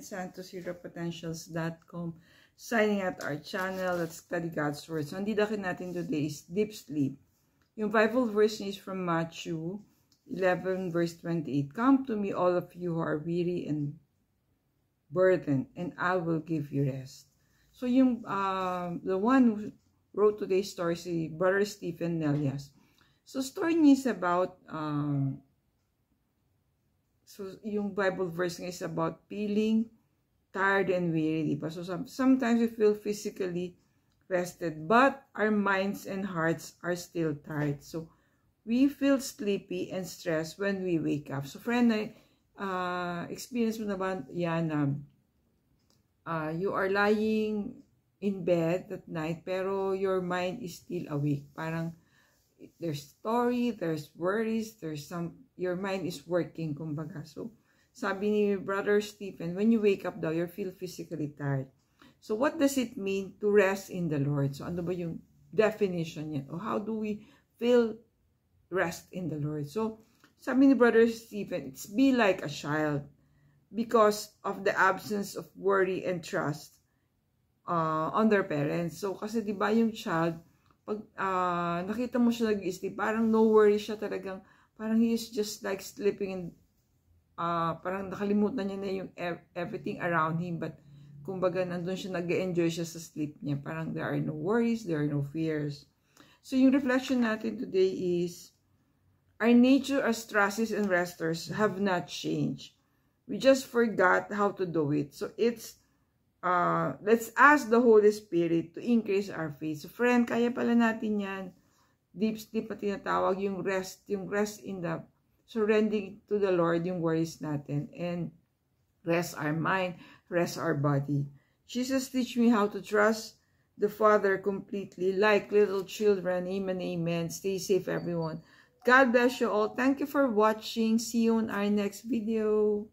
santosheropotentials.com signing out our channel. Let's study God's Word. So, ang didakin natin today is deep sleep. Yung Bible verse is from Matthew 11 verse 28. Come to me all of you who are weary and burdened and I will give you rest. So yung uh, the one who wrote today's story si Brother Stephen Nelias. So story niya is about um, so yung Bible verse niya is about feeling tired and weary, diba? So some, sometimes we feel physically rested, but our minds and hearts are still tired. So we feel sleepy and stressed when we wake up. So friend, I, uh, experience mo na ba yan na uh, you are lying in bed at night pero your mind is still awake. Parang there's story, there's worries, there's some, your mind is working, kumbaga. So, sabi ni Brother Stephen, when you wake up daw, you feel physically tired. So what does it mean to rest in the Lord? So ano ba yung definition niya? O how do we feel rest in the Lord? So sabi ni Brother Stephen, it's be like a child because of the absence of worry and trust uh, on their parents. So kasi 'di ba yung child pag uh, nakita mo siya nag-sleep, parang no worry siya talagang parang he is just like sleeping in uh, parang nakalimutan niya na yung everything around him but kumbaga nandun siya nag-enjoy siya sa sleep niya. Parang there are no worries there are no fears. So yung reflection natin today is our nature as trusses and resters have not changed. We just forgot how to do it. So it's uh, let's ask the Holy Spirit to increase our faith. So friend kaya pala natin yan deep sleep na tinatawag yung rest yung rest in the surrendering to the Lord yung worries natin and rest our mind, rest our body. Jesus teach me how to trust the Father completely like little children. Amen, amen. Stay safe, everyone. God bless you all. Thank you for watching. See you on our next video.